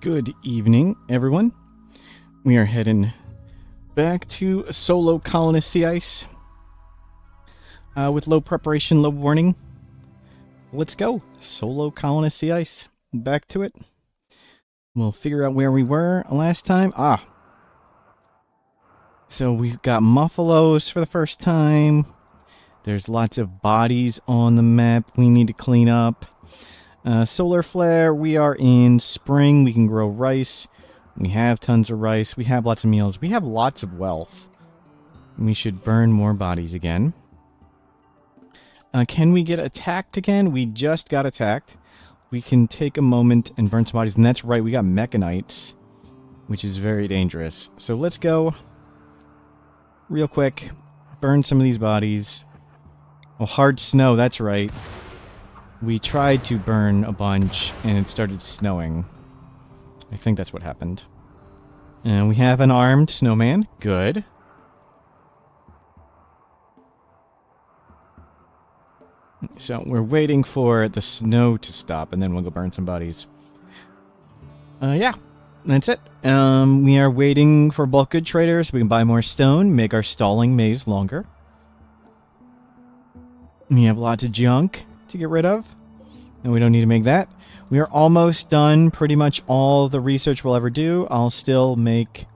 Good evening, everyone. We are heading back to solo colonist sea ice uh, with low preparation, low warning. Let's go. Solo colonist sea ice. Back to it. We'll figure out where we were last time. Ah. So we've got Muffalos for the first time. There's lots of bodies on the map we need to clean up. Uh, solar flare, we are in spring. We can grow rice. We have tons of rice. We have lots of meals. We have lots of wealth. We should burn more bodies again. Uh, can we get attacked again? We just got attacked. We can take a moment and burn some bodies. And that's right, we got mechanites, which is very dangerous. So let's go real quick. Burn some of these bodies. Oh, hard snow, that's right. We tried to burn a bunch, and it started snowing. I think that's what happened. And we have an armed snowman. Good. So we're waiting for the snow to stop, and then we'll go burn some bodies. Uh, yeah, that's it. Um, we are waiting for bulk good traders. We can buy more stone, make our stalling maze longer. We have lots of junk to get rid of, and we don't need to make that. We are almost done pretty much all the research we'll ever do. I'll still make...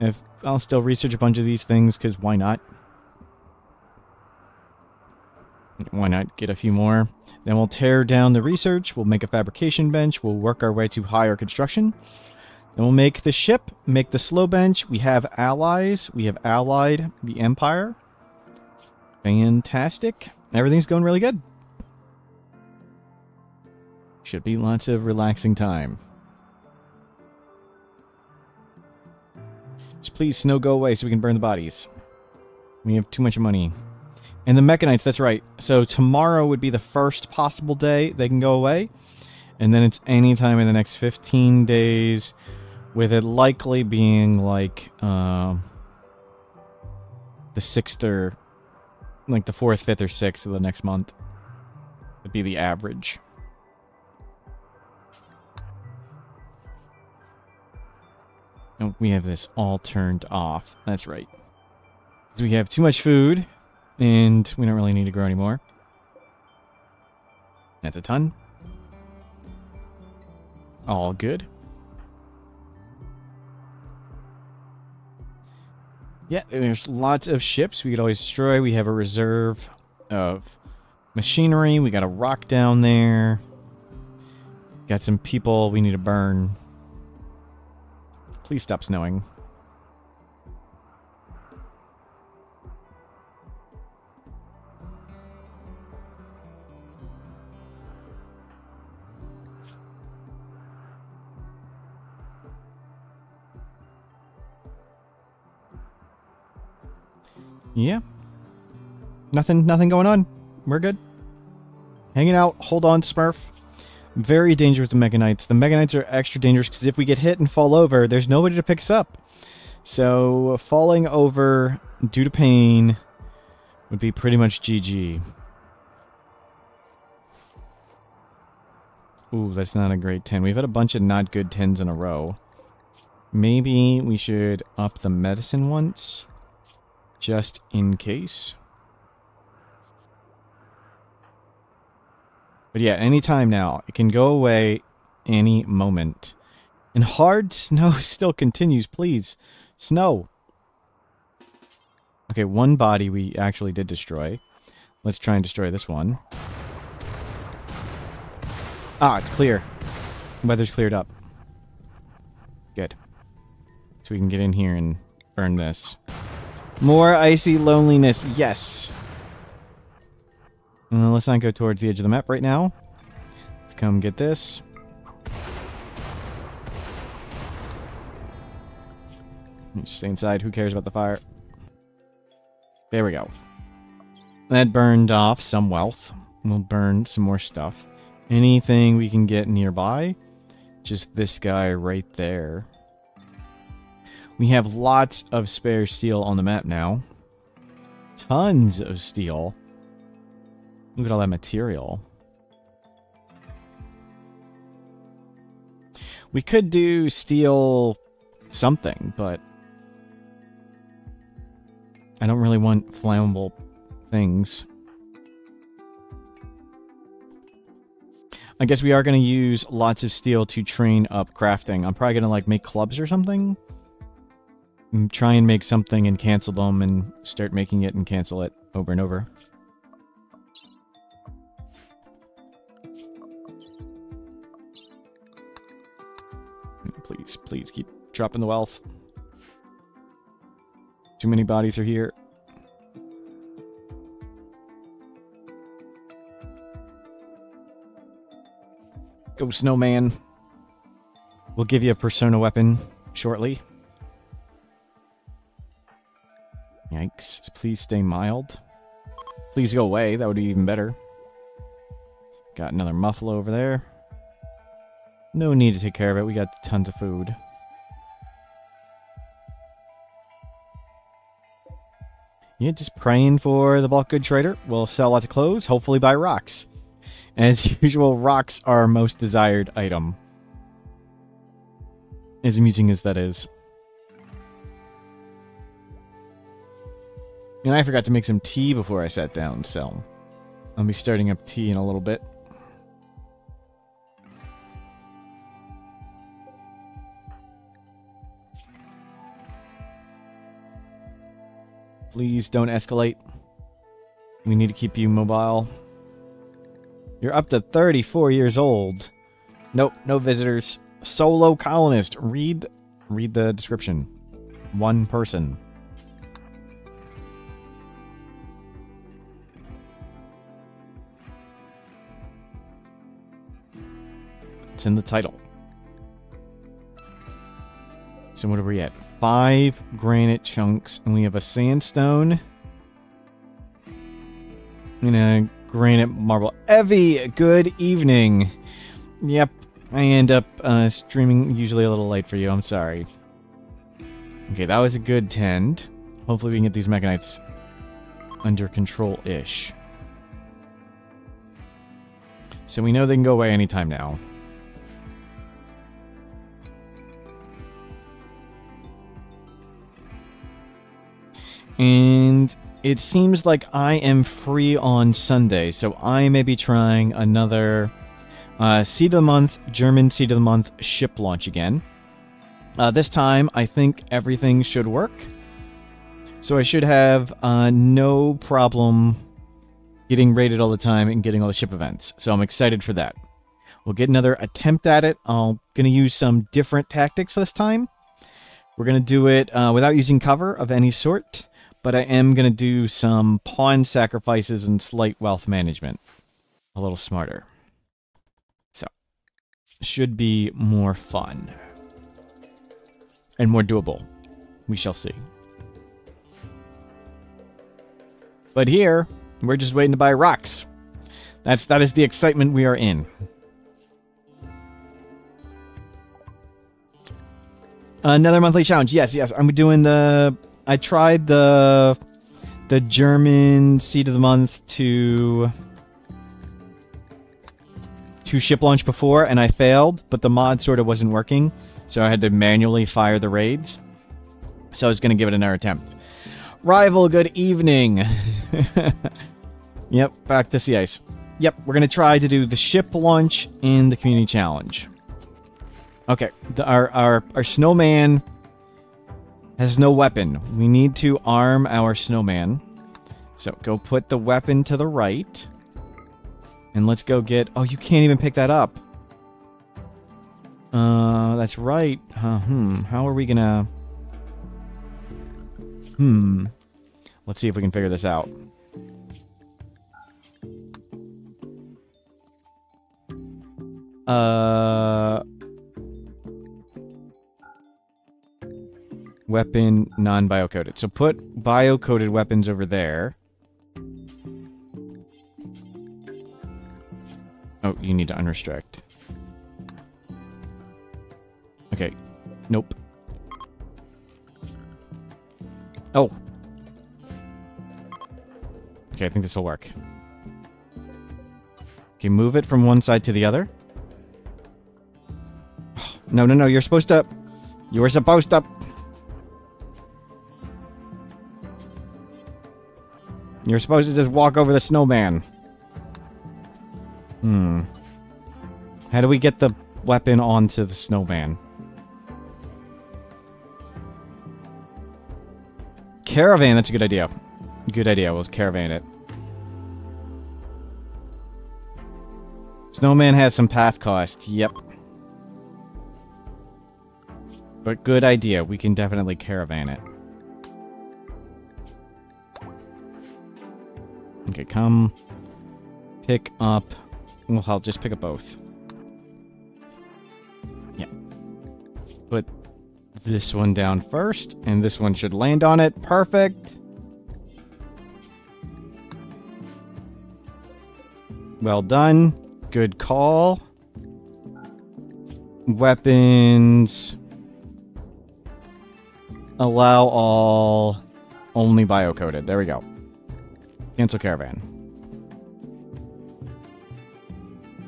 if I'll still research a bunch of these things, because why not? Why not get a few more? Then we'll tear down the research, we'll make a fabrication bench, we'll work our way to higher construction. Then we'll make the ship, make the slow bench. We have allies, we have allied the Empire. Fantastic. Everything's going really good. Should be lots of relaxing time. Just please, snow go away so we can burn the bodies. We have too much money. And the Mechanites, that's right. So tomorrow would be the first possible day they can go away. And then it's any time in the next 15 days, with it likely being like uh, the 6th or like the 4th, 5th, or 6th of the next month. Would be the average. We have this all turned off. That's right. Because we have too much food, and we don't really need to grow anymore. That's a ton. All good. Yeah, there's lots of ships we could always destroy. We have a reserve of machinery. We got a rock down there. Got some people we need to burn. Please stop snowing. Yeah. Nothing nothing going on. We're good. Hanging out. Hold on, Smurf. Very dangerous with the Mechanites. The Mechanites are extra dangerous because if we get hit and fall over, there's nobody to pick us up. So, falling over due to pain would be pretty much GG. Ooh, that's not a great 10. We've had a bunch of not good 10s in a row. Maybe we should up the medicine once just in case. But yeah, anytime now. It can go away any moment. And hard snow still continues, please. Snow. Okay, one body we actually did destroy. Let's try and destroy this one. Ah, it's clear. Weather's cleared up. Good. So we can get in here and burn this. More icy loneliness, yes. Let's not go towards the edge of the map right now. Let's come get this. Stay inside. Who cares about the fire? There we go. That burned off some wealth. We'll burn some more stuff. Anything we can get nearby. Just this guy right there. We have lots of spare steel on the map now. Tons of steel. Look at all that material. We could do steel something, but I don't really want flammable things. I guess we are going to use lots of steel to train up crafting. I'm probably going to like make clubs or something. And try and make something and cancel them and start making it and cancel it over and over. Please, please keep dropping the wealth. Too many bodies are here. Go snowman. We'll give you a persona weapon shortly. Yikes. Please stay mild. Please go away. That would be even better. Got another muffalo over there. No need to take care of it. We got tons of food. Yeah, just praying for the bulk good trader. We'll sell lots of clothes, hopefully buy rocks. As usual, rocks are our most desired item. As amusing as that is. And I forgot to make some tea before I sat down, so I'll be starting up tea in a little bit. Please don't escalate. We need to keep you mobile. You're up to 34 years old. Nope, no visitors. Solo colonist. Read read the description. One person. It's in the title. So what are we at? Five granite chunks, and we have a sandstone. And a granite marble. Evie, good evening. Yep, I end up uh, streaming usually a little late for you. I'm sorry. Okay, that was a good tend. Hopefully we can get these mechanites under control-ish. So we know they can go away anytime now. And it seems like I am free on Sunday, so I may be trying another uh, Seed of the Month, German Seed of the Month ship launch again. Uh, this time, I think everything should work. So I should have uh, no problem getting raided all the time and getting all the ship events. So I'm excited for that. We'll get another attempt at it. I'm going to use some different tactics this time. We're going to do it uh, without using cover of any sort but I am going to do some pawn sacrifices and slight wealth management. A little smarter. So, should be more fun. And more doable. We shall see. But here, we're just waiting to buy rocks. That's that is the excitement we are in. Another monthly challenge. Yes, yes. I'm doing the I tried the the German seed of the month to to ship launch before and I failed, but the mod sort of wasn't working, so I had to manually fire the raids. So I was going to give it another attempt. Rival, good evening. yep, back to sea ice. Yep, we're going to try to do the ship launch and the community challenge. Okay, the, our, our, our snowman has no weapon. We need to arm our snowman. So go put the weapon to the right. And let's go get... Oh, you can't even pick that up. Uh, that's right. Uh, hmm. How are we gonna... Hmm. Let's see if we can figure this out. Uh... Weapon non-biocoded. So put biocoded weapons over there. Oh, you need to unrestrict. Okay. Nope. Oh. Okay, I think this will work. Okay, move it from one side to the other. No, no, no. You're supposed to. You were supposed to. You're supposed to just walk over the snowman. Hmm. How do we get the weapon onto the snowman? Caravan, that's a good idea. Good idea, we'll caravan it. Snowman has some path cost, yep. But good idea, we can definitely caravan it. Okay, come pick up... Well, I'll just pick up both. Yeah. Put this one down first, and this one should land on it. Perfect! Well done. Good call. Weapons. Allow all. Only biocoded. There we go. Cancel caravan.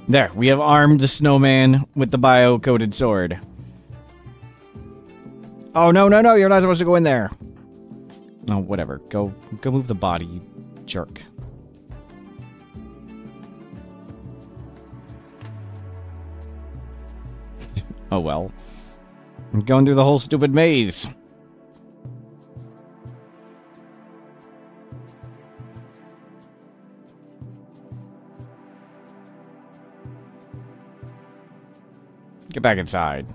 There, we have armed the snowman with the biocoded sword. Oh, no, no, no, you're not supposed to go in there. No, oh, whatever. Go, go move the body, you jerk. oh, well. I'm going through the whole stupid maze. Get back inside.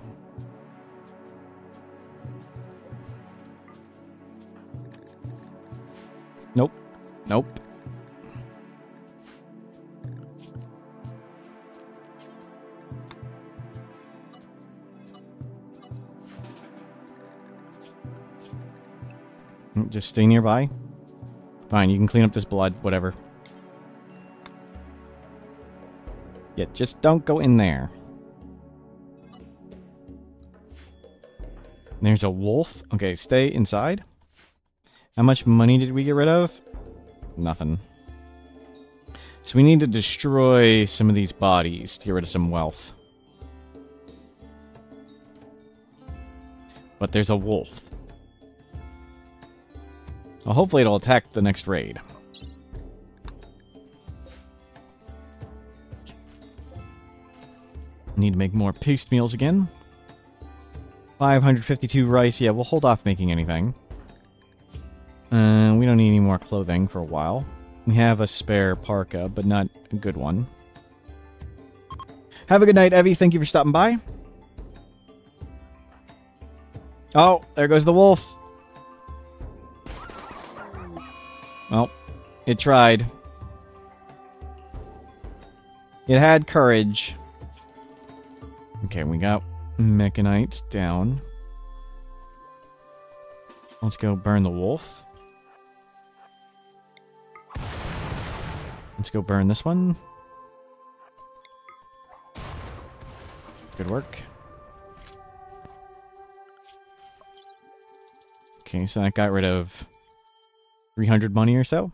Nope. Nope. Mm, just stay nearby. Fine, you can clean up this blood, whatever. Yeah, just don't go in there. There's a wolf. Okay, stay inside. How much money did we get rid of? Nothing. So we need to destroy some of these bodies to get rid of some wealth. But there's a wolf. Well, hopefully it'll attack the next raid. Need to make more paste meals again. 552 rice. Yeah, we'll hold off making anything. Uh, we don't need any more clothing for a while. We have a spare parka, but not a good one. Have a good night, Evie. Thank you for stopping by. Oh, there goes the wolf. Well, it tried. It had courage. Okay, we got Mechanites down. Let's go burn the wolf. Let's go burn this one. Good work. Okay, so that got rid of 300 money or so.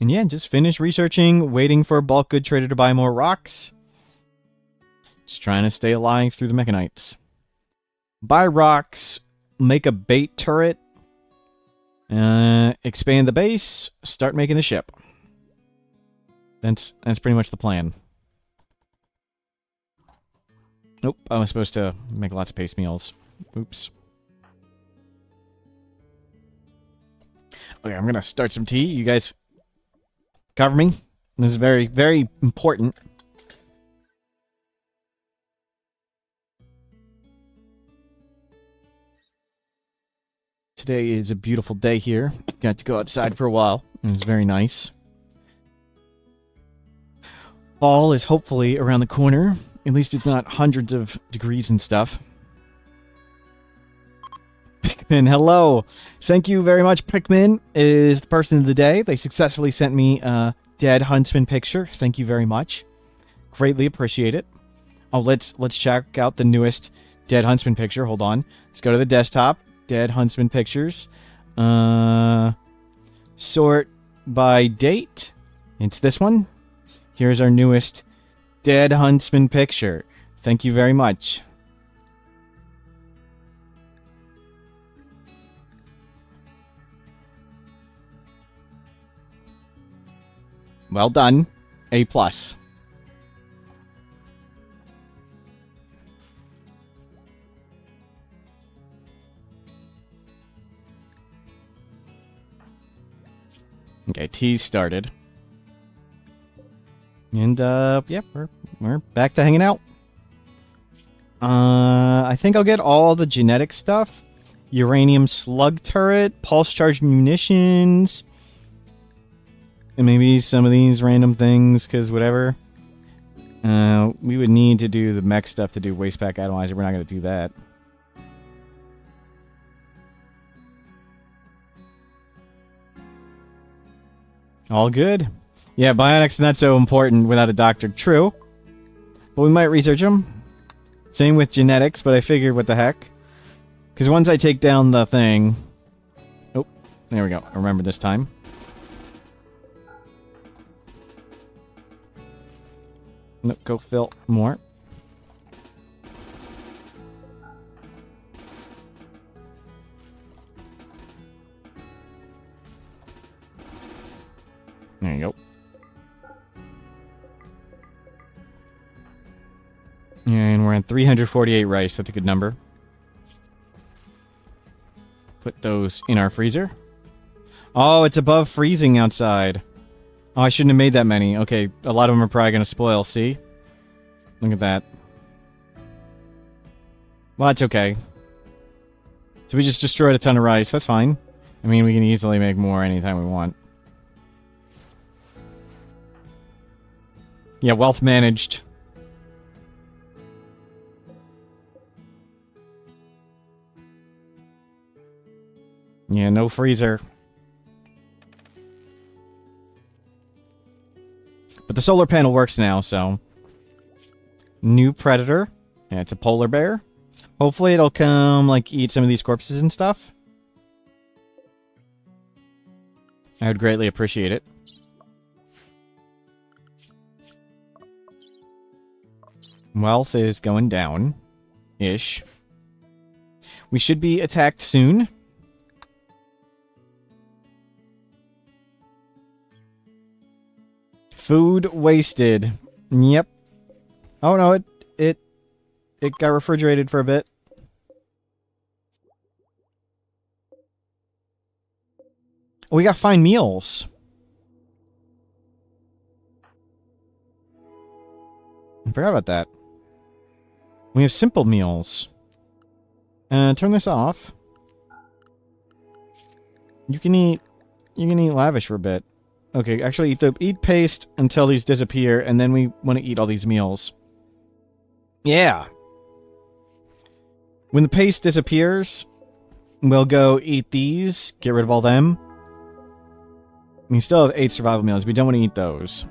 And yeah, just finish researching, waiting for a bulk good trader to buy more rocks. Just trying to stay alive through the Mechanites. Buy rocks, make a bait turret, uh, expand the base, start making the ship. That's that's pretty much the plan. Nope, I was supposed to make lots of paste meals. Oops. Okay, I'm gonna start some tea. You guys Cover me. This is very, very important. Today is a beautiful day here. Got to go outside for a while. It was very nice. Fall is hopefully around the corner. At least it's not hundreds of degrees and stuff. Pikmin, hello. Thank you very much. Pikmin is the person of the day. They successfully sent me a dead huntsman picture. Thank you very much. Greatly appreciate it. Oh, let's let's check out the newest dead huntsman picture. Hold on. Let's go to the desktop. Dead huntsman pictures. Uh, sort by date. It's this one. Here's our newest Dead Huntsman picture. Thank you very much. Well done. A plus. Okay, T started. And, uh, yep, we're, we're back to hanging out. Uh, I think I'll get all the genetic stuff. Uranium slug turret, pulse charge munitions, and maybe some of these random things, because whatever. Uh, we would need to do the mech stuff to do waste pack atomizer. We're not going to do that. All good. Yeah, bionics not so important without a doctor. True. But we might research them. Same with genetics, but I figured what the heck. Because once I take down the thing... Oh, there we go. I remember this time. Nope, go fill more. There you go. And we're at 348 rice. That's a good number. Put those in our freezer. Oh, it's above freezing outside. Oh, I shouldn't have made that many. Okay, a lot of them are probably going to spoil, see? Look at that. Well, that's okay. So we just destroyed a ton of rice. That's fine. I mean, we can easily make more anytime we want. Yeah, wealth managed. Yeah, no freezer. But the solar panel works now, so... New predator. Yeah, it's a polar bear. Hopefully it'll come, like, eat some of these corpses and stuff. I would greatly appreciate it. Wealth is going down. Ish. We should be attacked soon. Food wasted. Yep. Oh no, it it it got refrigerated for a bit. we got fine meals. I forgot about that. We have simple meals. Uh, turn this off. You can eat... You can eat lavish for a bit. Okay, actually eat the eat paste until these disappear, and then we want to eat all these meals. Yeah. When the paste disappears, we'll go eat these, get rid of all them. We still have eight survival meals. We don't want to eat those.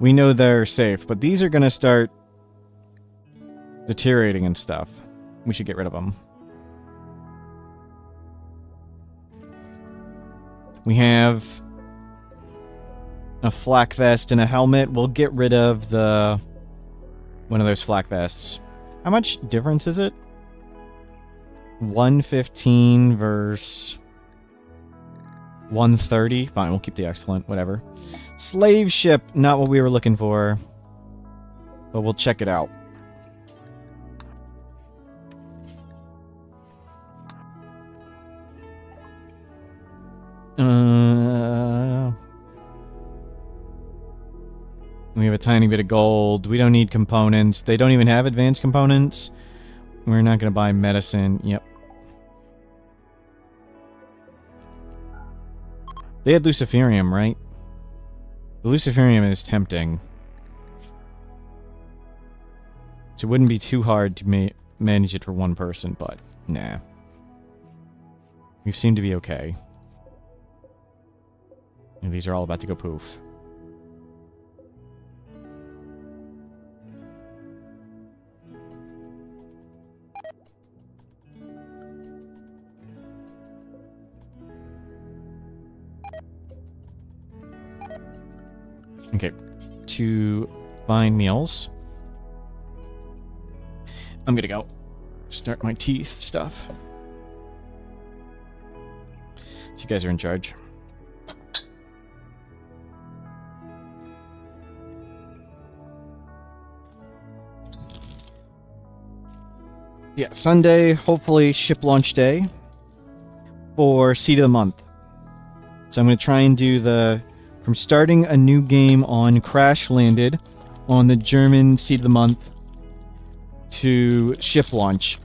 We know they're safe, but these are going to start deteriorating and stuff. We should get rid of them. We have a flak vest and a helmet. We'll get rid of the one of those flak vests. How much difference is it? 115 versus 130. Fine, we'll keep the excellent, whatever. Slave ship, not what we were looking for. But we'll check it out. Uh, we have a tiny bit of gold. We don't need components. They don't even have advanced components. We're not going to buy medicine. Yep. They had Luciferium, right? The Luciferium is tempting. So it wouldn't be too hard to ma manage it for one person, but nah. We seem to be okay. And these are all about to go poof. To find meals. I'm gonna go start my teeth stuff. So you guys are in charge. Yeah, Sunday, hopefully ship launch day for Seed of the Month. So I'm going to try and do the from starting a new game on Crash Landed on the German Seed of the Month to ship launch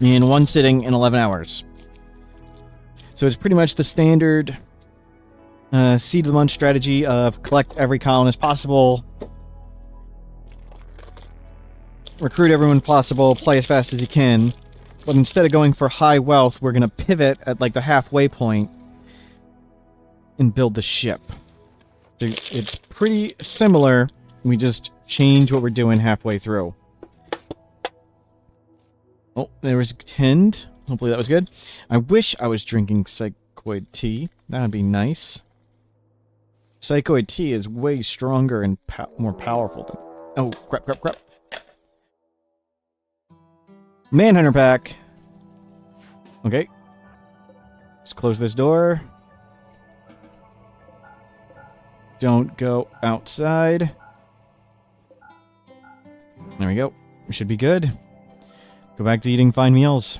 in one sitting in 11 hours. So it's pretty much the standard uh, Seed of the Month strategy of collect every colonist possible, recruit everyone possible, play as fast as you can. But instead of going for high wealth, we're going to pivot at like the halfway point and build the ship. It's pretty similar. We just change what we're doing halfway through. Oh, there was tend. Hopefully that was good. I wish I was drinking psychoid tea. That would be nice. Psychoid tea is way stronger and po more powerful than... Oh, crap, crap, crap. Manhunter pack. Okay. Let's close this door. Don't go outside. There we go. We should be good. Go back to eating fine meals.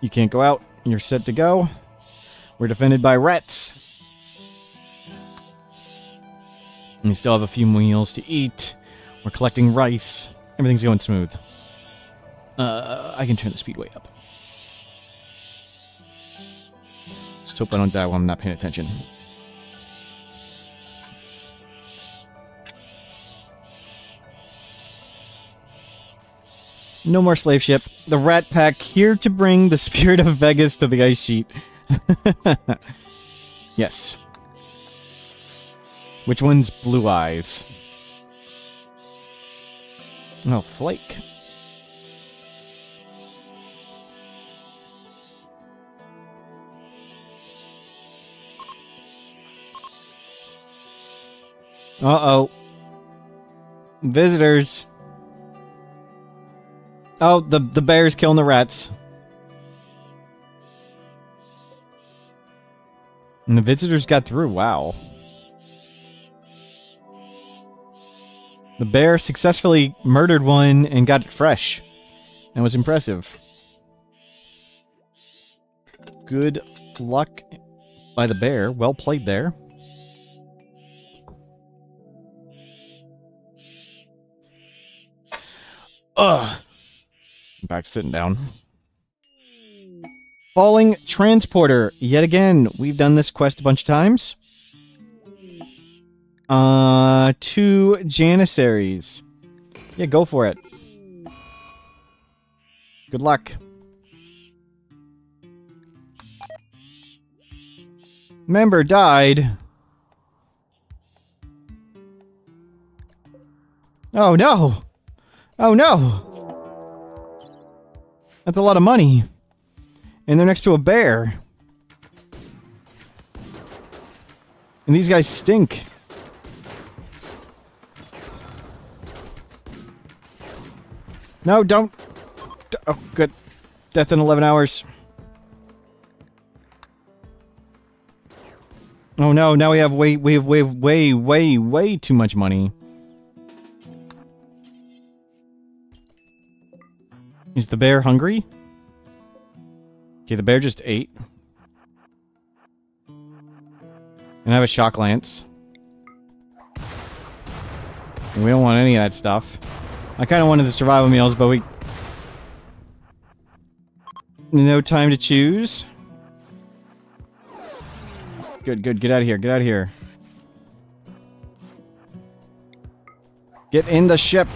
You can't go out. You're set to go. We're defended by rats. And we still have a few meals to eat. We're collecting rice. Everything's going smooth. Uh, I can turn the speed way up. Just hope I don't die while I'm not paying attention. No more slave ship. The Rat Pack here to bring the spirit of Vegas to the ice sheet. yes. Which one's Blue Eyes? Oh, Flake. Uh-oh. Visitors. Oh, the, the bear's killing the rats. And the visitors got through. Wow. The bear successfully murdered one and got it fresh. That was impressive. Good luck by the bear. Well played there. Ugh. Back sitting down. Falling Transporter. Yet again, we've done this quest a bunch of times. Uh, two Janissaries. Yeah, go for it. Good luck. Member died. Oh no! Oh no! That's a lot of money. And they're next to a bear. And these guys stink. No, don't. Oh, good. Death in 11 hours. Oh no, now we have way, way, way, way, way, way too much money. Is the bear hungry? Okay, the bear just ate. And I have a shock lance. we don't want any of that stuff. I kind of wanted the survival meals, but we... No time to choose. Good, good. Get out of here. Get out of here. Get in the ship.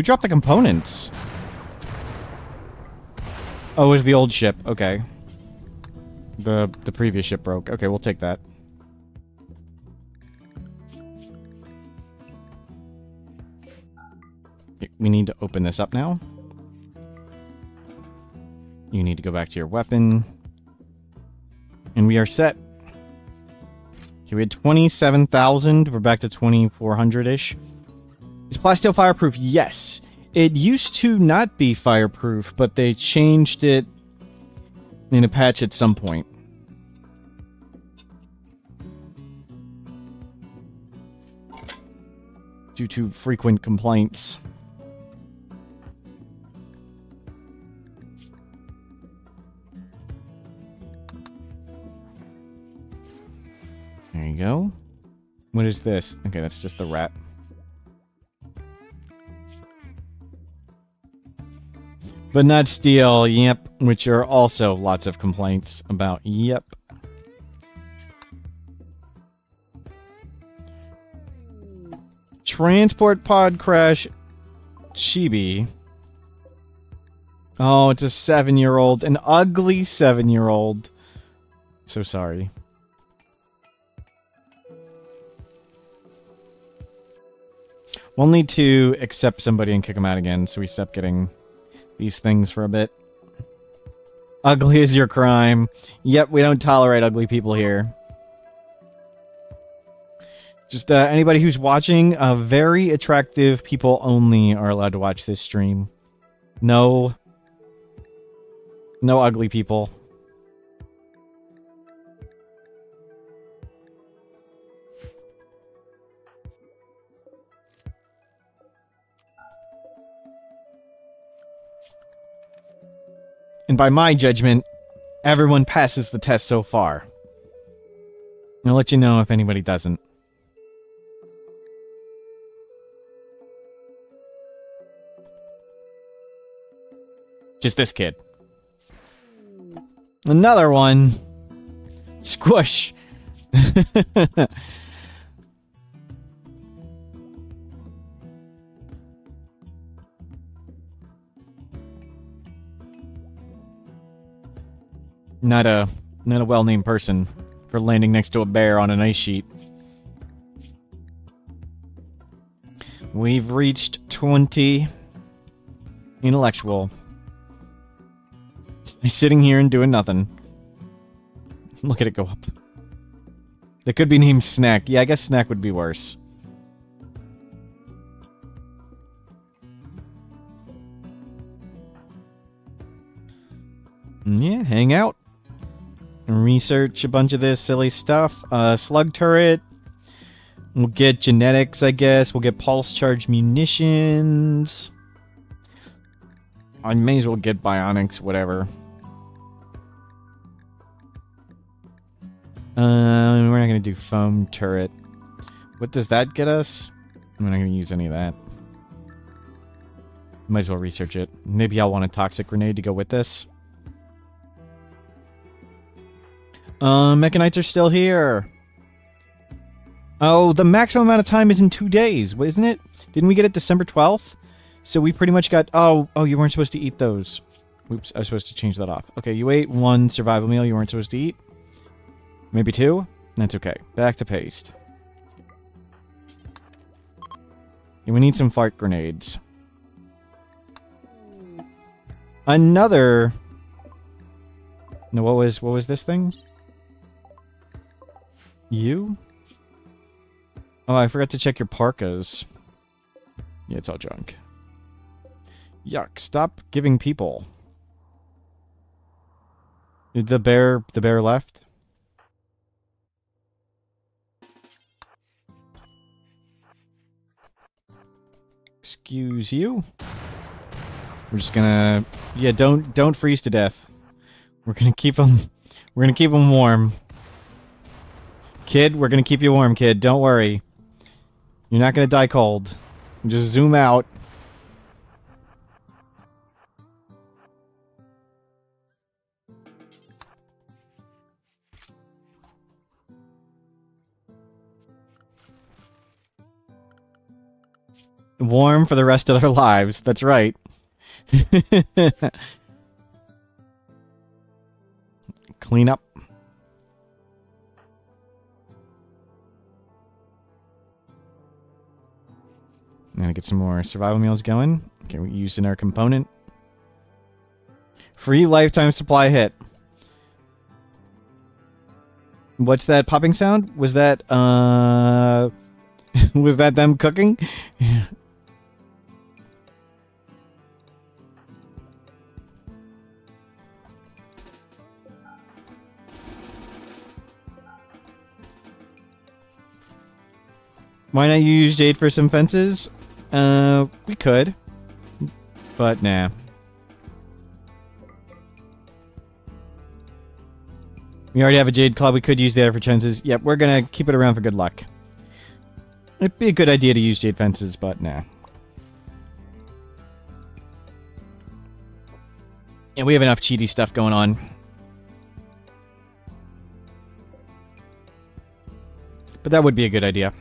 Who dropped the components? Oh, it was the old ship. Okay. The the previous ship broke. Okay, we'll take that. We need to open this up now. You need to go back to your weapon. And we are set. Okay, we had 27,000. We're back to 2,400-ish. Is plasteel fireproof? Yes. It used to not be fireproof, but they changed it in a patch at some point. Due to frequent complaints. There you go. What is this? Okay, that's just the rat. But not steel, yep, which are also lots of complaints about, yep. Transport pod crash chibi. Oh, it's a seven-year-old, an ugly seven-year-old. So sorry. We'll need to accept somebody and kick them out again, so we stop getting these things for a bit. Ugly is your crime. Yep, we don't tolerate ugly people here. Just uh, anybody who's watching, uh, very attractive people only are allowed to watch this stream. No. No ugly people. And by my judgment, everyone passes the test so far. I'll let you know if anybody doesn't. Just this kid. Another one. Squish. Not a not a well-named person for landing next to a bear on an ice sheet. We've reached 20 intellectual. He's sitting here and doing nothing. Look at it go up. It could be named Snack. Yeah, I guess Snack would be worse. Mm, yeah, hang out research a bunch of this silly stuff. Uh, slug turret. We'll get genetics, I guess. We'll get pulse charge munitions. I may as well get bionics, whatever. Uh, we're not going to do foam turret. What does that get us? I'm not going to use any of that. Might as well research it. Maybe I'll want a toxic grenade to go with this. Uh, Mechanites are still here. Oh, the maximum amount of time is in two days, isn't it? Didn't we get it December 12th? So we pretty much got... Oh, oh, you weren't supposed to eat those. Oops, I was supposed to change that off. Okay, you ate one survival meal you weren't supposed to eat. Maybe two? That's okay. Back to paste. We need some fart grenades. Another... No, what was what was this thing? You? Oh, I forgot to check your parkas. Yeah, it's all junk. Yuck, stop giving people. The bear, the bear left? Excuse you? We're just gonna... Yeah, don't, don't freeze to death. We're gonna keep them... We're gonna keep them warm. Kid, we're gonna keep you warm, kid. Don't worry. You're not gonna die cold. Just zoom out. Warm for the rest of their lives. That's right. Clean up. Gonna get some more survival meals going. Okay, we use our component. Free lifetime supply hit. What's that popping sound? Was that, uh... was that them cooking? Why not use Jade for some fences? Uh, we could. But nah. We already have a Jade Club. We could use the other for fences. Yep, we're gonna keep it around for good luck. It'd be a good idea to use Jade fences, but nah. Yeah, we have enough cheaty stuff going on. But that would be a good idea.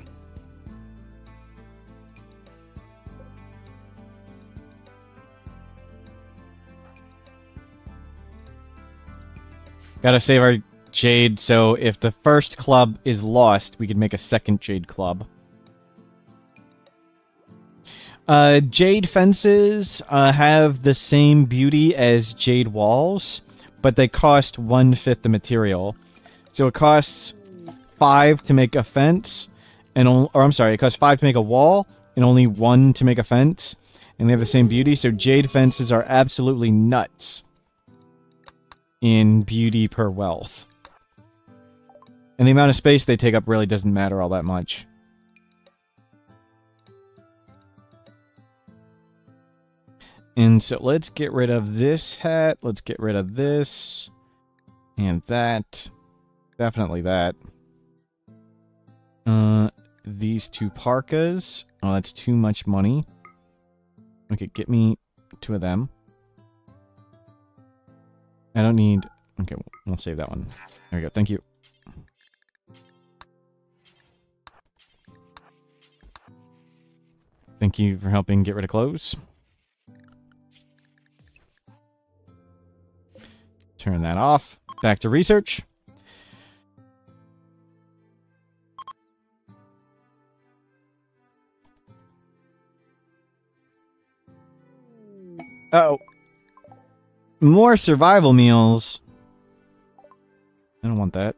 Gotta save our Jade, so if the first club is lost, we can make a second Jade club. Uh, Jade fences uh, have the same beauty as Jade walls, but they cost one-fifth the material. So it costs five to make a fence, and or I'm sorry, it costs five to make a wall, and only one to make a fence, and they have the same beauty, so Jade fences are absolutely nuts in beauty per wealth. And the amount of space they take up really doesn't matter all that much. And so let's get rid of this hat. Let's get rid of this. And that. Definitely that. Uh, these two parkas. Oh, that's too much money. Okay, get me two of them. I don't need... Okay, we'll save that one. There we go. Thank you. Thank you for helping get rid of clothes. Turn that off. Back to research. Uh oh more survival meals. I don't want that.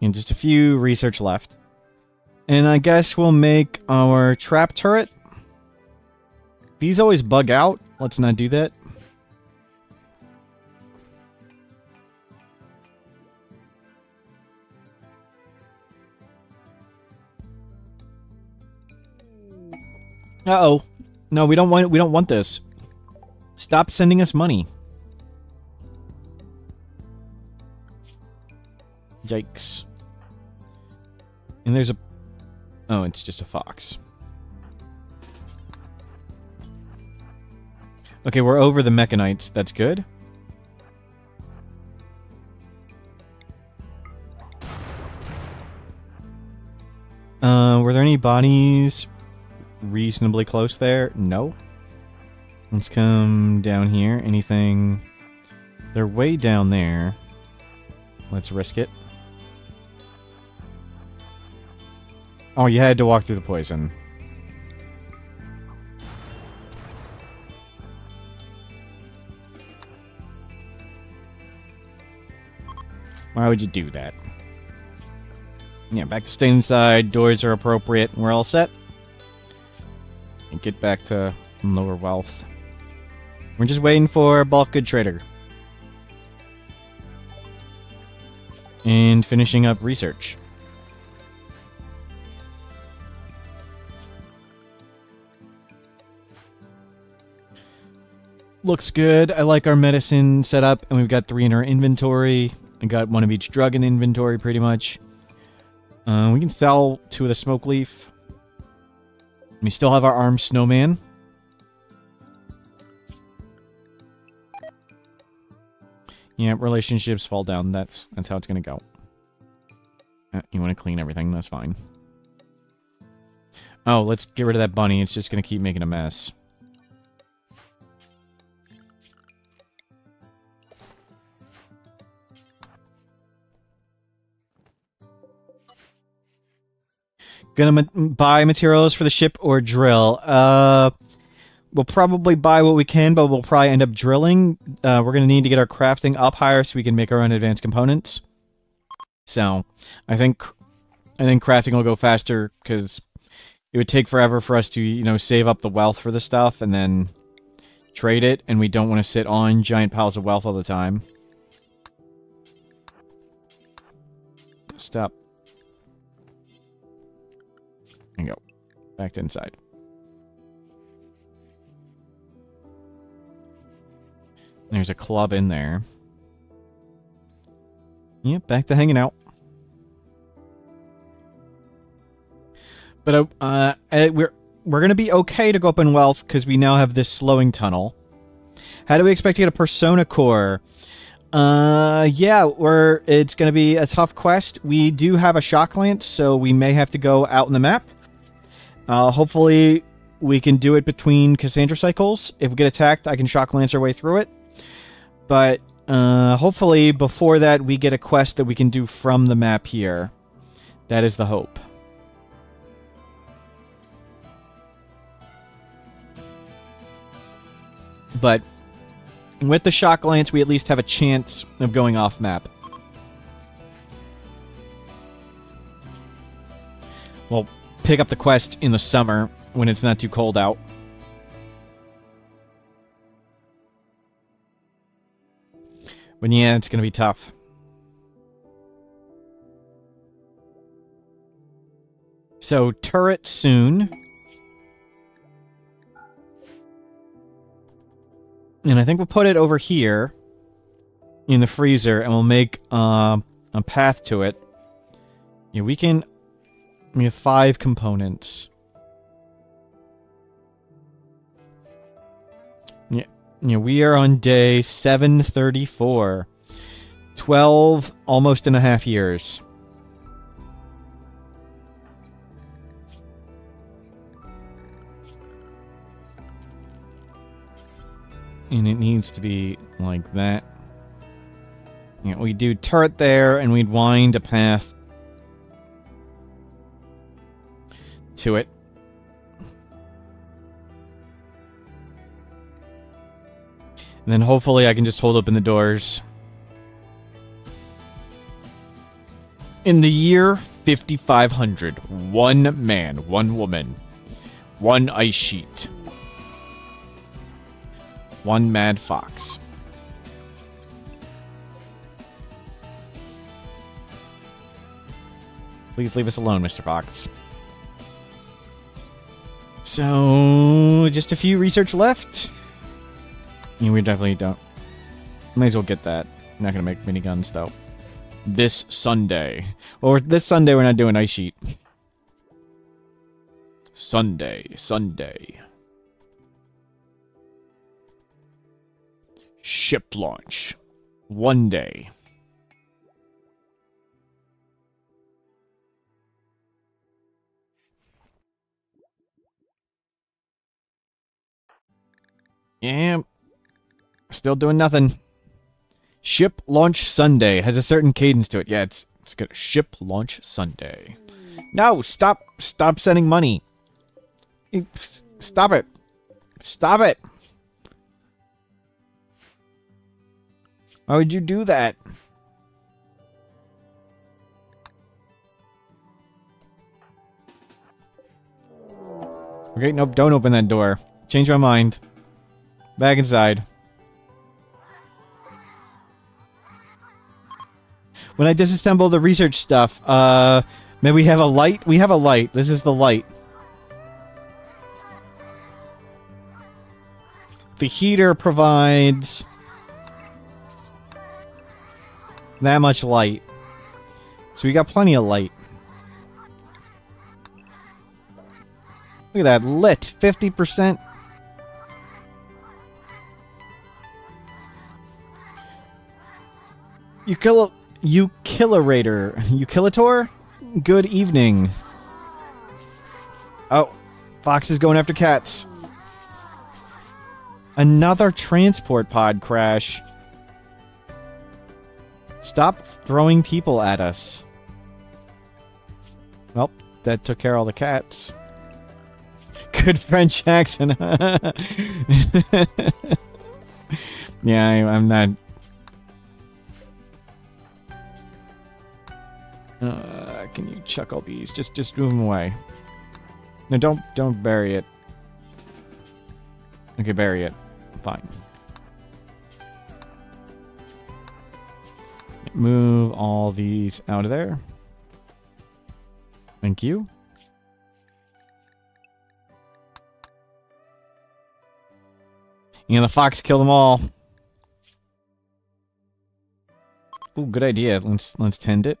And just a few research left. And I guess we'll make our trap turret. These always bug out. Let's not do that. Uh-oh. No, we don't want we don't want this. Stop sending us money. Yikes. And there's a Oh, it's just a fox. Okay, we're over the mechanites. That's good. Uh, were there any bodies reasonably close there? No. Let's come down here. Anything... They're way down there. Let's risk it. Oh, you had to walk through the poison. Why would you do that? Yeah, back to stay inside. Doors are appropriate. We're all set and get back to lower wealth. We're just waiting for bulk good trader. And finishing up research. Looks good. I like our medicine setup, and we've got three in our inventory. I got one of each drug in inventory, pretty much. Uh, we can sell two of the smoke leaf. We still have our armed snowman. Yeah, relationships fall down. That's that's how it's gonna go. Uh, you want to clean everything? That's fine. Oh, let's get rid of that bunny. It's just gonna keep making a mess. Gonna ma- buy materials for the ship or drill. Uh, we'll probably buy what we can, but we'll probably end up drilling. Uh, we're gonna need to get our crafting up higher so we can make our own advanced components. So, I think, I think crafting will go faster because it would take forever for us to, you know, save up the wealth for the stuff and then trade it, and we don't want to sit on giant piles of wealth all the time. Stop. And go. Back to inside. There's a club in there. Yep, back to hanging out. But uh, uh, we're we're gonna be okay to go up in wealth because we now have this slowing tunnel. How do we expect to get a persona core? Uh, yeah, we're it's gonna be a tough quest. We do have a shock lance, so we may have to go out in the map. Uh, hopefully we can do it between Cassandra cycles. If we get attacked, I can shock lance our way through it. But uh, hopefully before that we get a quest that we can do from the map here. That is the hope. But with the shock lance, we at least have a chance of going off map. We'll pick up the quest in the summer when it's not too cold out. But yeah, it's going to be tough. So, turret soon. And I think we'll put it over here in the freezer, and we'll make uh, a path to it. Yeah, we can... We have five components. Yeah, yeah, we are on day 734. 12, almost and a half years. and it needs to be like that. Yeah, we do turret there, and we'd wind a path to it. And then hopefully I can just hold open the doors. In the year 5500, one man, one woman, one ice sheet. One mad fox. Please leave us alone, Mr. Fox. So, just a few research left. Yeah, we definitely don't. Might as well get that. Not gonna make miniguns, though. This Sunday. Or this Sunday we're not doing ice sheet. Sunday, Sunday. Ship launch. One day. Yeah. Still doing nothing. Ship launch Sunday has a certain cadence to it. Yeah, it's it's good. Ship launch Sunday. No, stop stop sending money. Eh, stop it. Stop it. Why would you do that? Okay, nope, don't open that door. Change my mind. Back inside. When I disassemble the research stuff, uh, may we have a light? We have a light. This is the light. The heater provides that much light. So we got plenty of light. Look at that, lit, 50%. You kill a Ukillarator. Ukillator? Good evening. Oh, Fox is going after cats. Another transport pod crash. Stop throwing people at us. Well, that took care of all the cats. Good French accent. yeah, I, I'm not. Uh, can you chuck all these? Just, just move them away. No, don't, don't bury it. Okay, bury it. Fine. Move all these out of there. Thank you. And the fox killed them all. Ooh, good idea. Let's let's tend it.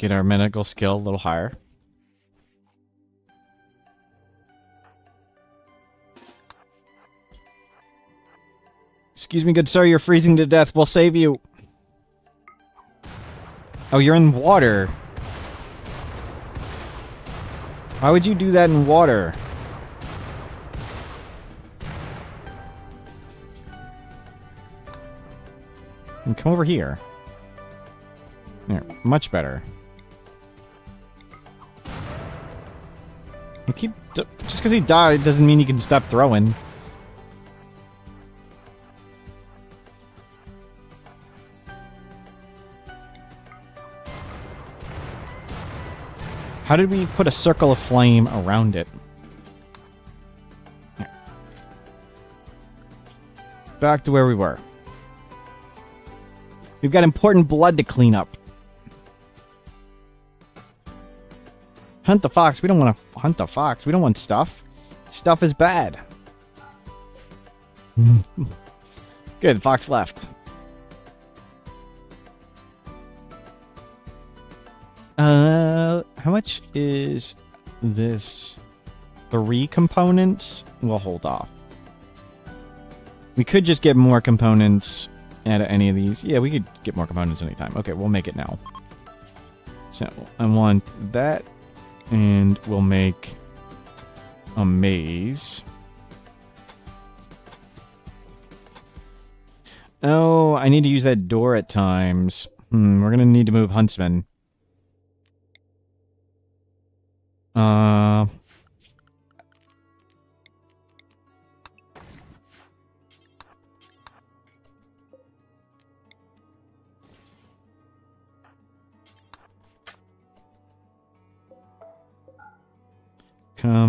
Get our medical skill a little higher. Excuse me, good sir, you're freezing to death. We'll save you. Oh, you're in water. Why would you do that in water? And come over here. There, much better. Keep just because he died doesn't mean you can stop throwing. How did we put a circle of flame around it? Back to where we were. We've got important blood to clean up. Hunt the fox. We don't want to hunt the fox. We don't want stuff. Stuff is bad. Good, fox left. Uh, how much is this? Three components? We'll hold off. We could just get more components out of any of these. Yeah, we could get more components anytime. Okay, we'll make it now. So, I want that, and we'll make a maze. Oh, I need to use that door at times. Hmm, we're gonna need to move Huntsman. Uh...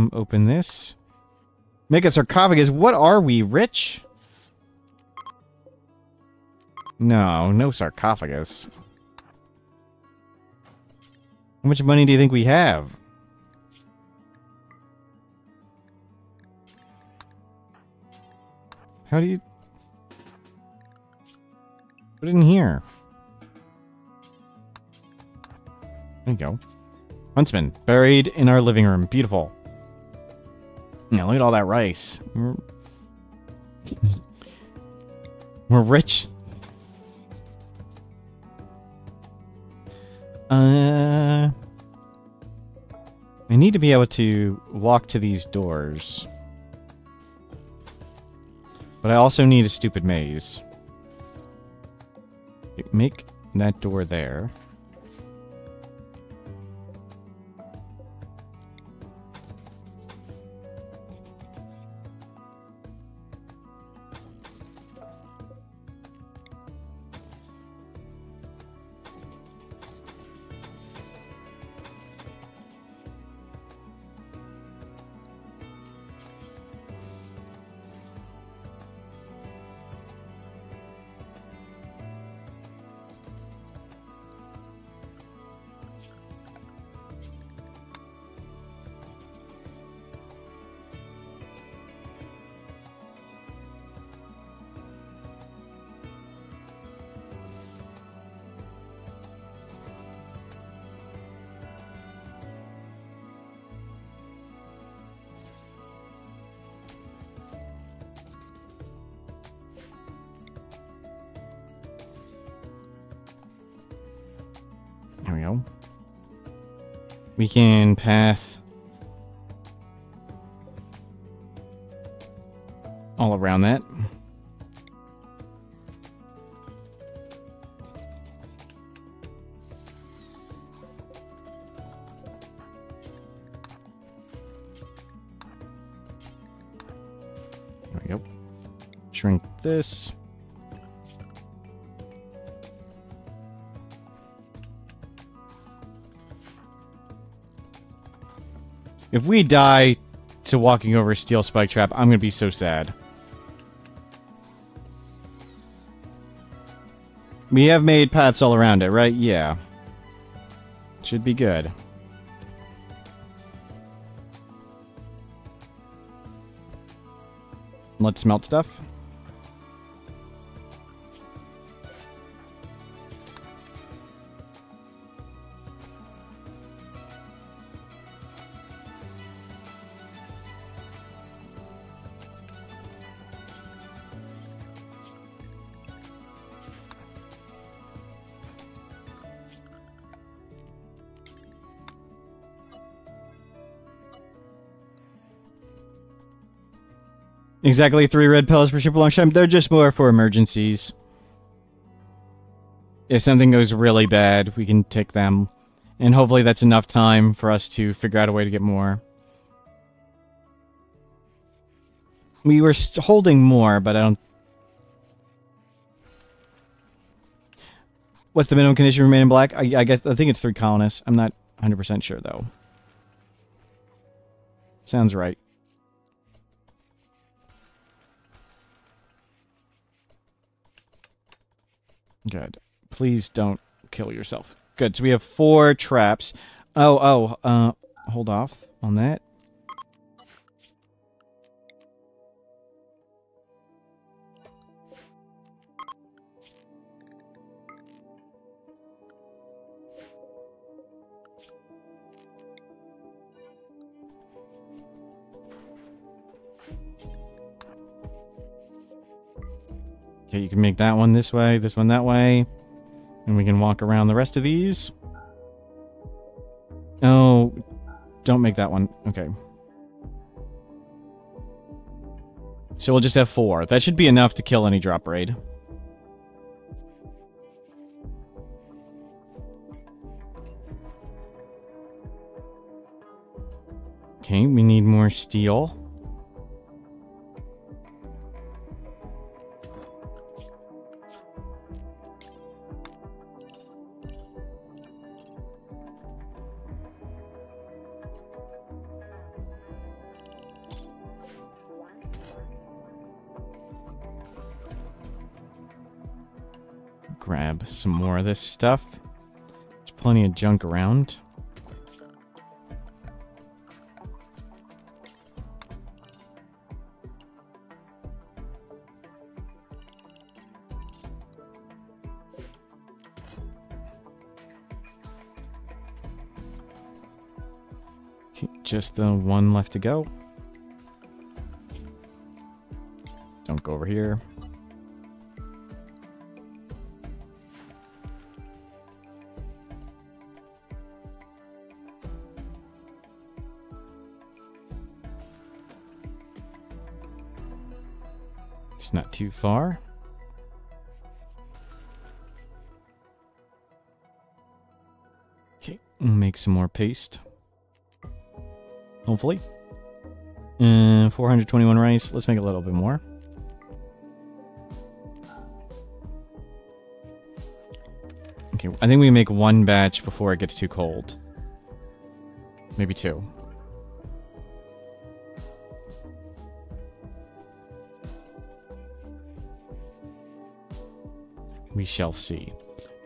Come open this. Make a sarcophagus. What are we, rich? No, no sarcophagus. How much money do you think we have? How do you... Put it in here. There you go. Huntsman, buried in our living room. Beautiful. Now look at all that rice. We're, We're rich. Uh... I need to be able to walk to these doors. But I also need a stupid maze. Make that door there. We can path all around that. There we go. Shrink this. If we die to walking over a steel spike trap, I'm going to be so sad. We have made paths all around it, right? Yeah. Should be good. Let's smelt stuff. Exactly three red pills per super long time. They're just more for emergencies. If something goes really bad, we can take them. And hopefully that's enough time for us to figure out a way to get more. We were holding more, but I don't... What's the minimum condition remain in black? I, I guess I think it's three colonists. I'm not 100% sure, though. Sounds right. Good. Please don't kill yourself. Good. So we have four traps. Oh, oh, uh, hold off on that. Okay, you can make that one this way, this one that way. And we can walk around the rest of these. Oh, don't make that one. Okay. So we'll just have four. That should be enough to kill any drop raid. Okay, we need more steel. Grab some more of this stuff. There's plenty of junk around. Just the one left to go. Don't go over here. Not too far. Okay, make some more paste. Hopefully. And uh, 421 rice. Let's make a little bit more. Okay, I think we make one batch before it gets too cold. Maybe two. We shall see.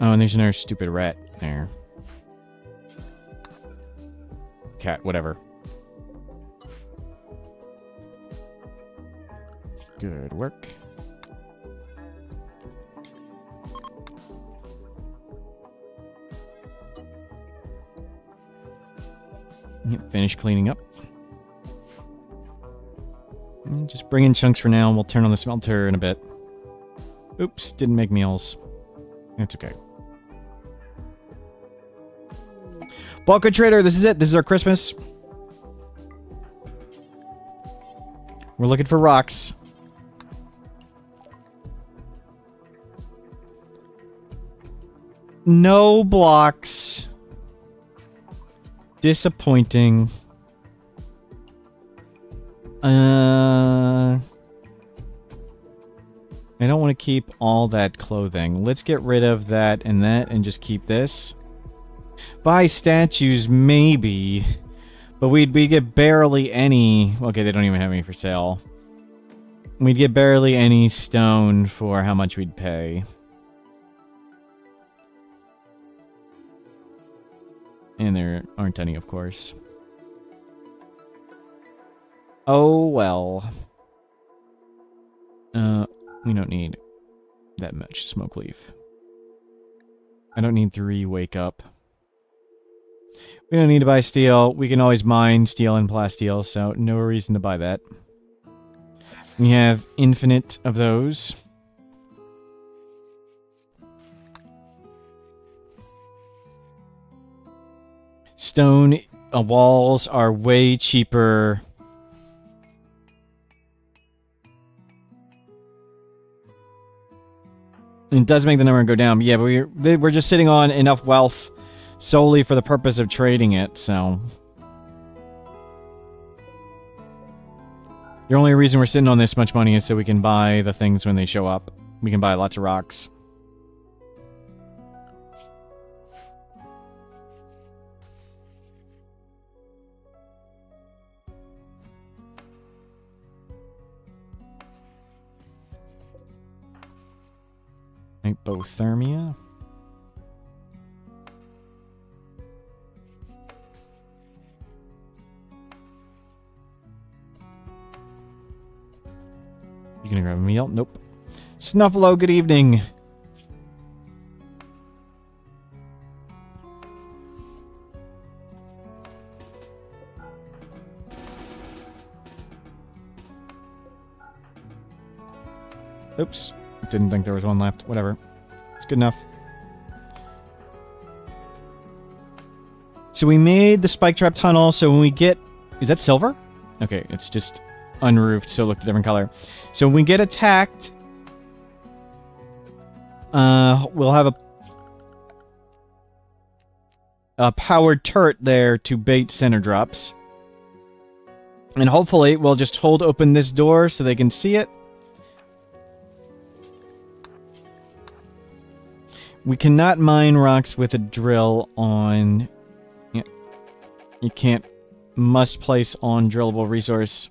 Oh, and there's another stupid rat there. Cat, whatever. Good work. Finish cleaning up. just bring in chunks for now, and we'll turn on the smelter in a bit. Oops, didn't make meals. It's okay. Bulk Trader, this is it. This is our Christmas. We're looking for rocks. No blocks. Disappointing. Uh... I don't want to keep all that clothing. Let's get rid of that and that and just keep this. Buy statues, maybe. But we'd we get barely any... Okay, they don't even have any for sale. We'd get barely any stone for how much we'd pay. And there aren't any, of course. Oh, well. Uh, we don't need that much smoke leaf. I don't need three wake up. We don't need to buy steel. We can always mine steel and plasteel, so no reason to buy that. We have infinite of those. Stone uh, walls are way cheaper. It does make the number go down, but yeah, but we're, we're just sitting on enough wealth solely for the purpose of trading it, so... The only reason we're sitting on this much money is so we can buy the things when they show up. We can buy lots of rocks. Hypothermia. You gonna grab a meal? Nope. Snuffalo, good evening. Oops. Didn't think there was one left. Whatever. It's good enough. So we made the spike trap tunnel, so when we get... Is that silver? Okay, it's just unroofed, so it looked a different color. So when we get attacked, uh, we'll have a a powered turret there to bait center drops. And hopefully we'll just hold open this door so they can see it. We cannot mine rocks with a drill on... You can't must place on drillable resource.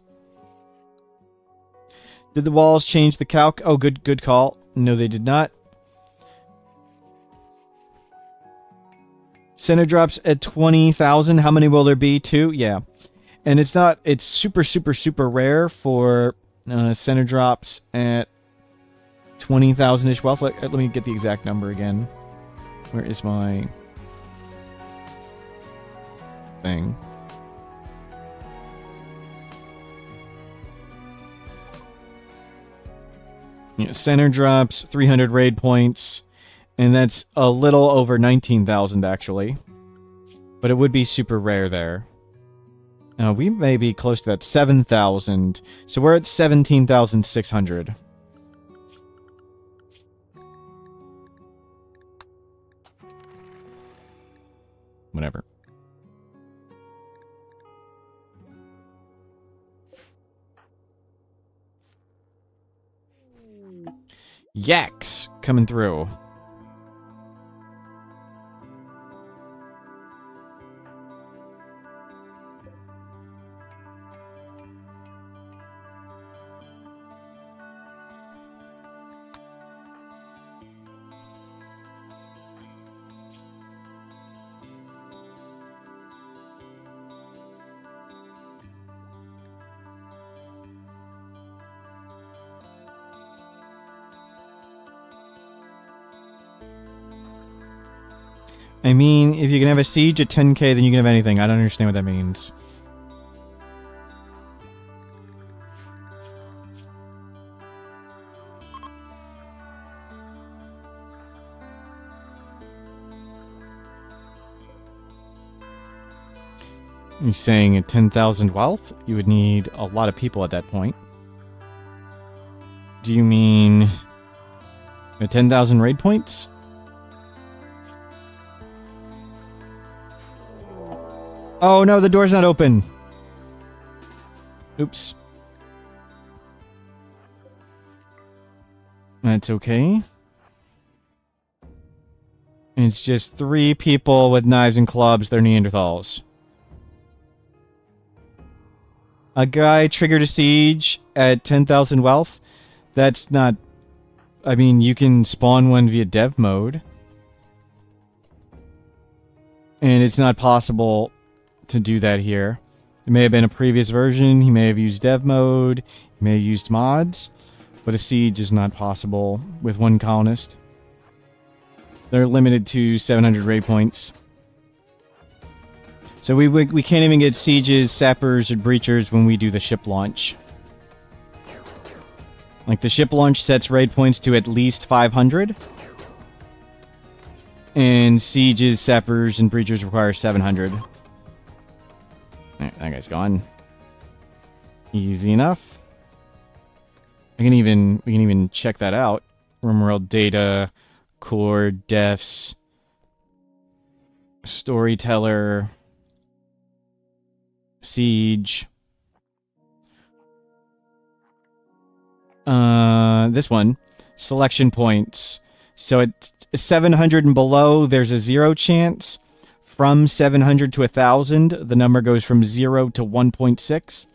Did the walls change the calc? Oh, good, good call. No, they did not. Center drops at 20,000. How many will there be? Two? Yeah. And it's not, it's super, super, super rare for uh, center drops at 20,000-ish wealth. Let, let me get the exact number again. Where is my thing? You know, center drops 300 raid points, and that's a little over 19,000 actually. But it would be super rare there. Uh, we may be close to that 7,000. So we're at 17,600. Whatever. Yaks coming through. You can have a siege at 10k, then you can have anything. I don't understand what that means. You're saying at 10,000 wealth? You would need a lot of people at that point. Do you mean... At 10,000 raid points? Oh no, the door's not open. Oops. That's okay. It's just three people with knives and clubs. They're Neanderthals. A guy triggered a siege at 10,000 wealth. That's not... I mean, you can spawn one via dev mode. And it's not possible to do that here. It may have been a previous version. He may have used dev mode. He may have used mods. But a siege is not possible with one colonist. They're limited to 700 raid points. So we, we, we can't even get sieges, sappers, or breachers when we do the ship launch. Like the ship launch sets raid points to at least 500. And sieges, sappers, and breachers require 700. Right, that guy's gone. Easy enough. I can even we can even check that out. RimWorld data, core, defs, storyteller, siege. Uh, this one, selection points. So at 700 and below, there's a zero chance. From 700 to 1,000, the number goes from 0 to 1.6.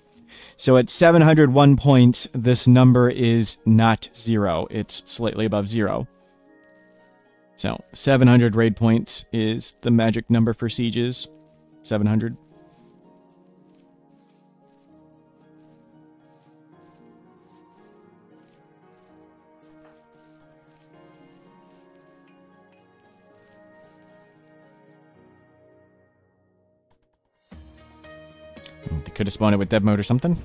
So at 701 points, this number is not 0. It's slightly above 0. So 700 raid points is the magic number for sieges. 700. Could have spawned it with dev mode or something.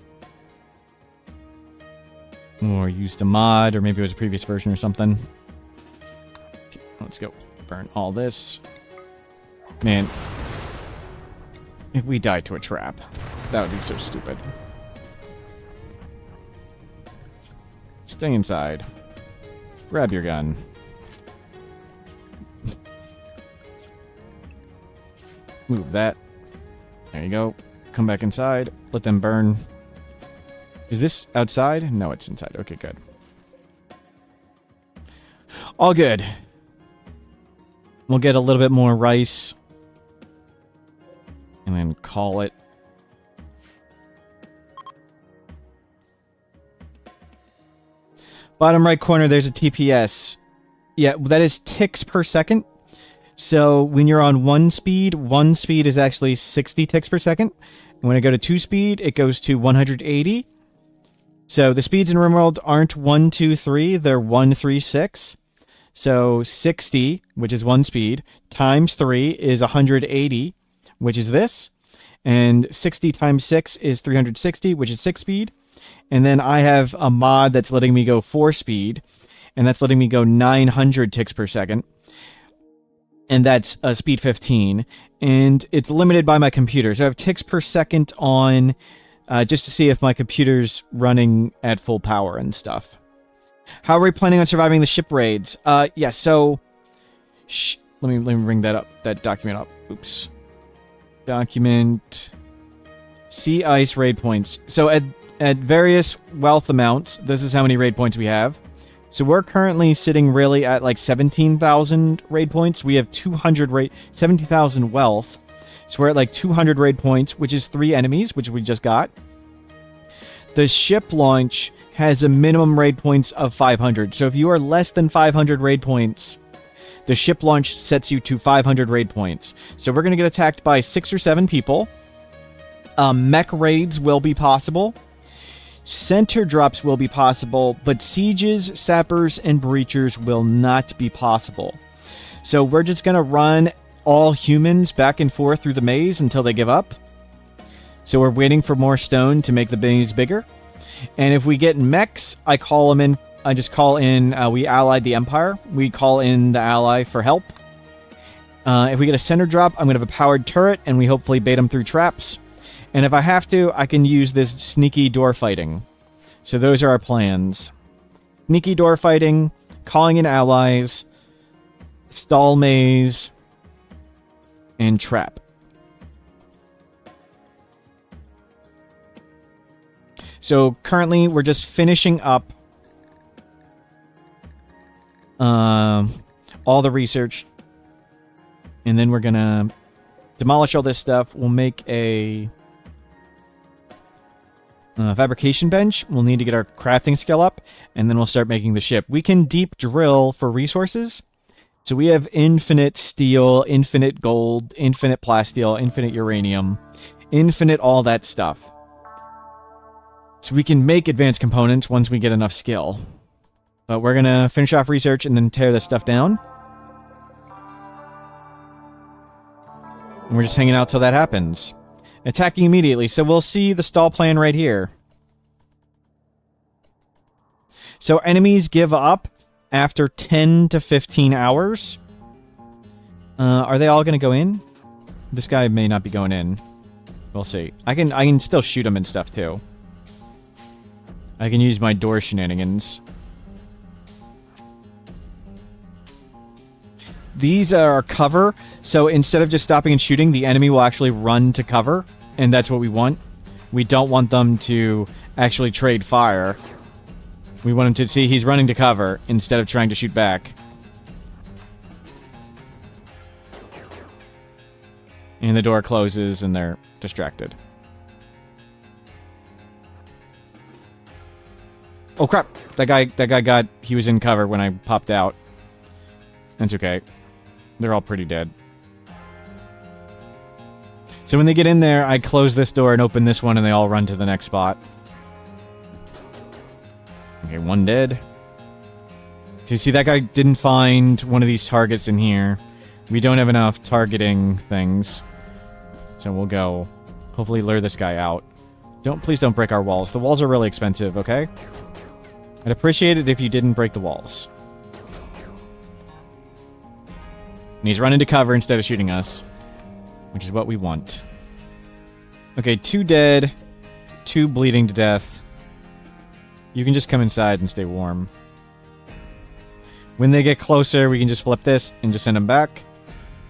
Or used a mod, or maybe it was a previous version or something. Let's go. Burn all this. Man. If we die to a trap, that would be so stupid. Stay inside. Grab your gun. Move that. There you go. Come back inside. Let them burn. Is this outside? No, it's inside. Okay, good. All good. We'll get a little bit more rice. And then call it. Bottom right corner, there's a TPS. Yeah, that is ticks per second. So when you're on one speed, one speed is actually 60 ticks per second. And when I go to two speed, it goes to 180. So the speeds in RimWorld aren't 1, 2, 3, they're 1, 3, 6. So 60, which is one speed, times 3 is 180, which is this. And 60 times 6 is 360, which is 6 speed. And then I have a mod that's letting me go 4 speed, and that's letting me go 900 ticks per second and that's uh, speed 15 and it's limited by my computer. So i have ticks per second on uh, just to see if my computer's running at full power and stuff. How are we planning on surviving the ship raids? Uh yeah so let me let me bring that up that document up. Oops. Document sea ice raid points. So at at various wealth amounts this is how many raid points we have so we're currently sitting really at like 17,000 raid points. We have 200 raid, 70,000 wealth. So we're at like 200 raid points, which is three enemies, which we just got. The ship launch has a minimum raid points of 500. So if you are less than 500 raid points, the ship launch sets you to 500 raid points. So we're going to get attacked by six or seven people. Um, mech raids will be possible. Center drops will be possible, but sieges, sappers, and breachers will not be possible. So we're just going to run all humans back and forth through the maze until they give up. So we're waiting for more stone to make the maze bigger. And if we get mechs, I call them in. I just call in. Uh, we allied the Empire. We call in the ally for help. Uh, if we get a center drop, I'm going to have a powered turret, and we hopefully bait them through traps. And if I have to, I can use this sneaky door fighting. So those are our plans. Sneaky door fighting, calling in allies, stall maze, and trap. So currently we're just finishing up um, all the research, and then we're gonna demolish all this stuff. We'll make a uh, fabrication bench. We'll need to get our crafting skill up, and then we'll start making the ship. We can deep drill for resources. So we have infinite steel, infinite gold, infinite plasteel, infinite uranium, infinite all that stuff. So we can make advanced components once we get enough skill. But we're going to finish off research and then tear this stuff down. And we're just hanging out till that happens. Attacking immediately, so we'll see the stall plan right here. So enemies give up after 10 to 15 hours. Uh, are they all going to go in? This guy may not be going in. We'll see. I can I can still shoot him and stuff too. I can use my door shenanigans. These are cover, so instead of just stopping and shooting, the enemy will actually run to cover, and that's what we want. We don't want them to actually trade fire. We want him to see he's running to cover instead of trying to shoot back. And the door closes and they're distracted. Oh crap! That guy that guy got he was in cover when I popped out. That's okay. They're all pretty dead. So when they get in there, I close this door and open this one and they all run to the next spot. Okay, one dead. So you see that guy didn't find one of these targets in here. We don't have enough targeting things. So we'll go hopefully lure this guy out. Don't please don't break our walls. The walls are really expensive, okay? I'd appreciate it if you didn't break the walls. And he's running to cover instead of shooting us. Which is what we want. Okay, two dead. Two bleeding to death. You can just come inside and stay warm. When they get closer, we can just flip this and just send them back.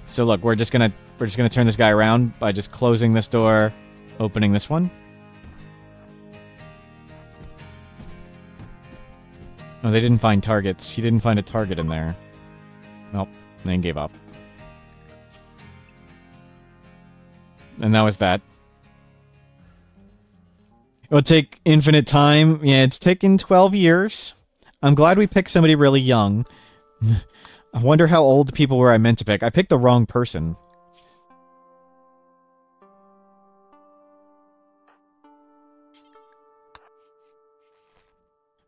So look, we're just gonna we're just gonna turn this guy around by just closing this door, opening this one. No, they didn't find targets. He didn't find a target in there. Nope, they gave up. And that was that. It'll take infinite time. Yeah, it's taken 12 years. I'm glad we picked somebody really young. I wonder how old people were I meant to pick. I picked the wrong person.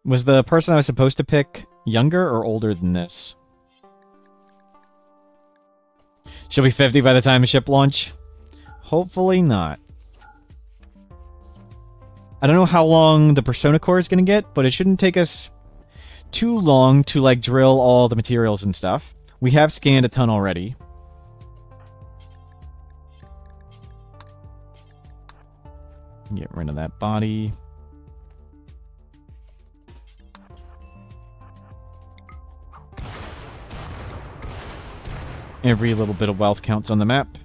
Was the person I was supposed to pick younger or older than this? She'll be 50 by the time ship launch? Hopefully not. I don't know how long the Persona Core is going to get, but it shouldn't take us too long to, like, drill all the materials and stuff. We have scanned a ton already. Get rid of that body. Every little bit of wealth counts on the map.